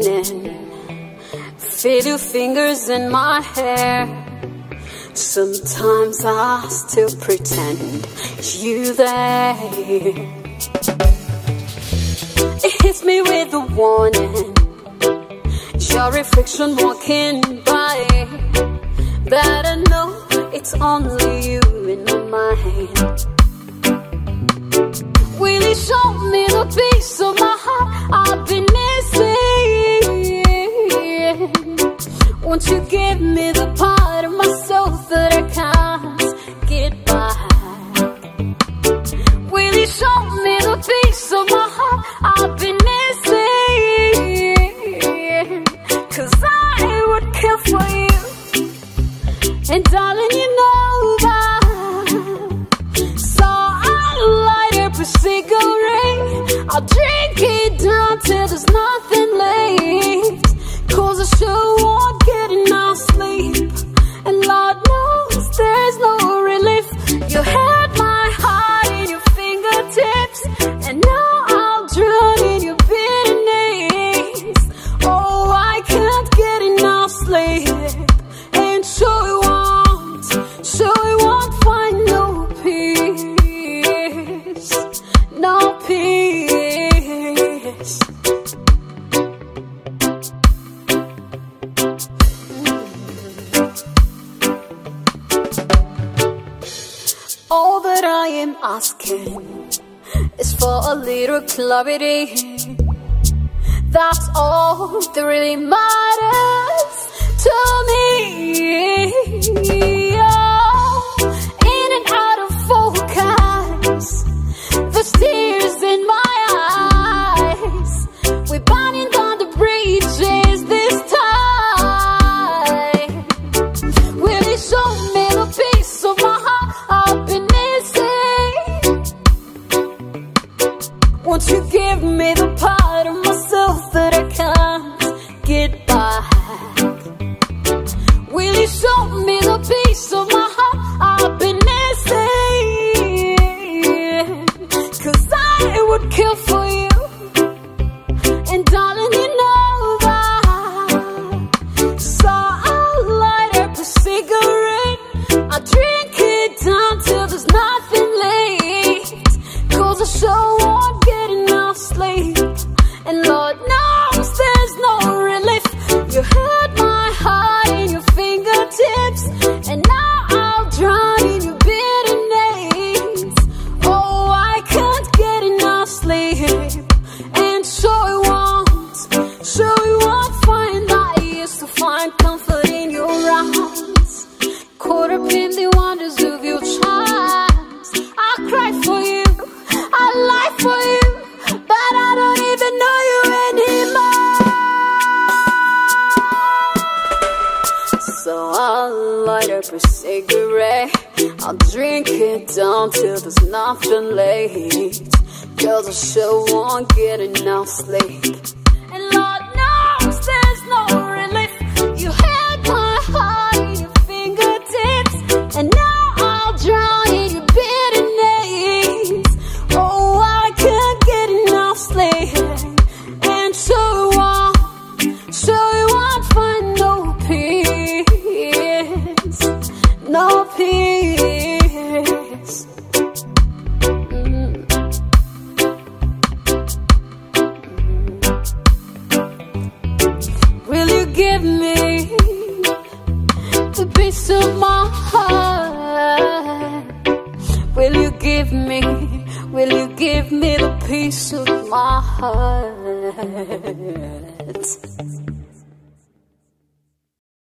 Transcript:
morning. Feel your fingers in my hair. Sometimes I still pretend you there. It hits me with a warning. Your reflection walking by. Better know it's only you in my mind. Will you show me And so I won't, so I won't find no peace. No peace. All that I am asking is for a little clarity. That's all that really matters to me. In and out of focus, tears in my eyes. We're burning down the bridges this time. Will you show me the piece of my heart I've been missing? Won't you give me the part of myself no So I'll light up a cigarette. I'll drink it down till there's nothing left. Cause I sure won't get enough sleep. Give me the piece of my heart? Will you give me, will you give me the piece of my heart?